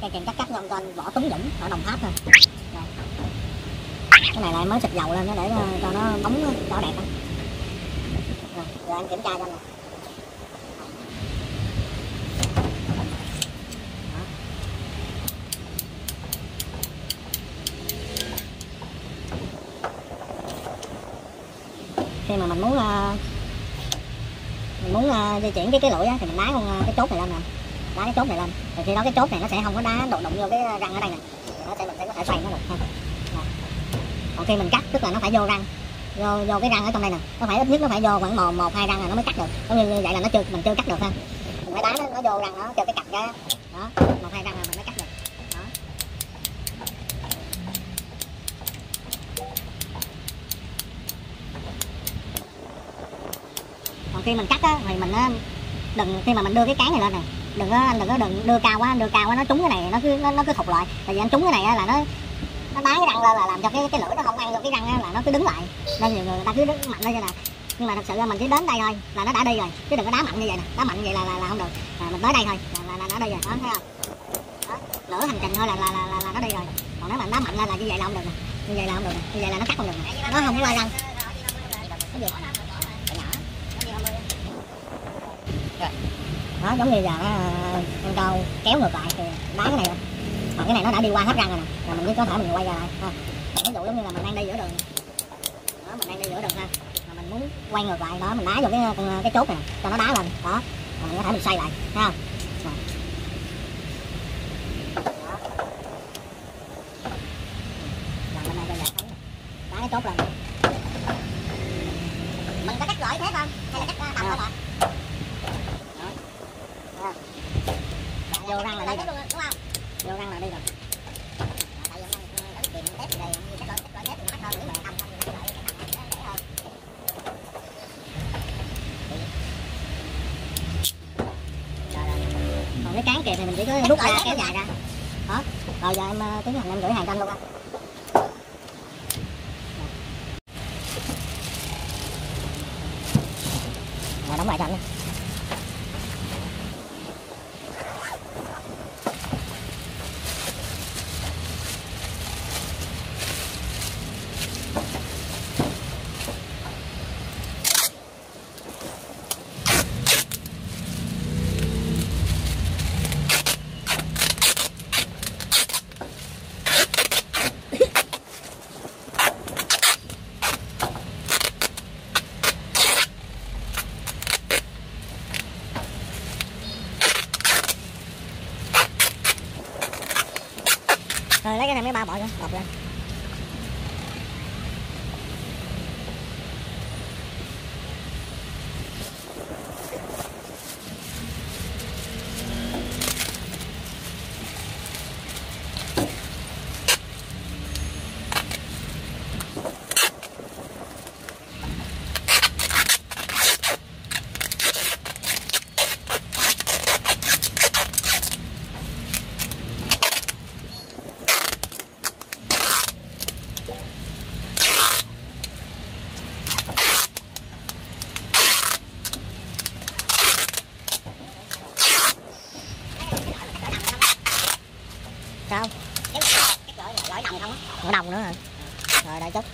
cây kèn cắt cắt ngang cho anh võ tuấn dũng ở đồng tháp thôi. Rồi. cái này là mới xịt dầu lên nó để ờ, cho nó bóng ờ, cho đẹp á. Rồi, rồi anh kiểm tra cho anh nè khi mà mình muốn uh, mình muốn uh, di chuyển cái cái lưỡi á, thì mình lái con uh, cái chốt này lên nè đá cái chốt này lên. Thì khi đó cái chốt này nó sẽ không có đá đụng đụng vô cái răng ở đây nè. Nó sẽ mình sẽ có thể xoay nó được ha còn khi mình cắt tức là nó phải vô răng. Vô vô cái răng ở trong đây nè. Nó phải ít nhất nó phải vô khoảng một một hai răng là nó mới cắt được. Giống như như vậy là nó chưa mình chưa cắt được ha. Mình phải đá nó, nó vô răng nó cho cái cặp ra. Đó. Một hai răng là mình mới cắt được. Đó. Còn khi mình cắt á thì mình đừng khi mà mình đưa cái cán này lên nè đừng có anh đừng có đừng đưa cao quá anh đưa cao quá nó trúng cái này nó cứ nó, nó cứ thụt lại. Tại vì anh trúng cái này là nó nó đá cái răng lên là làm cho cái cái lưỡi nó không ăn được cái răng là nó cứ đứng lại. Nên nhiều người, người ta cứ đứng mạnh lên như nè nhưng mà thật sự là mình chỉ đến đây thôi là nó đã đi rồi chứ đừng có đá mạnh như vậy nè. Đá mạnh như vậy là là, là không được. À, mình tới đây thôi là, là, là nó đi rồi đó thấy không? Đó, nửa hành trình thôi là là, là là là nó đi rồi. Còn nếu mà đá mạnh lên là như vậy là không được nè. Như vậy là không được nè. Như vậy là nó cắt không được nè. Nó không có qua răng. Cái gì? Đó, giống như giờ nó ờ, con trâu kéo ngược lại thì đá cái này rồi còn cái này nó đã đi qua hết răng rồi nè rồi mình cứ có thể mình quay ra lại ha ví dụ giống như là mình đang đi giữa đường. Đó, mình đang đi giữa đường ha. Mà mình muốn quay ngược lại, đó, mình đá vô cái ờ, con- ờ, cái chốt này cho nó đá lên. Đó rồi mình có thể mình xoay lại thấy không Rồi. Đá cái chốt lên. Mình có cắt lõi thế không? Hay là cắt tầm thôi bạn vô răng là đi rồi đúng không vô răng là đi rồi tại vì ông đang tìm tép đây ông cắt lõi cắt lõi tép thì nó mắc hơn lưỡi mẹ tầm không cắt lõi cái tầm này nó rẻ hơn Rồi, rồi còn kẹp thì mình chỉ có rút ra kéo dài ra. Đó, rồi giờ em ờ, tiến hành em gửi hàng trăm luôn anh. Rồi, đóng lại cho anh rồi lấy cái này mấy ba bỏ cho bọc lên. Sao? Cái lõi đồng không á? Lõi đồng nữa hả? Rồi đợi chút.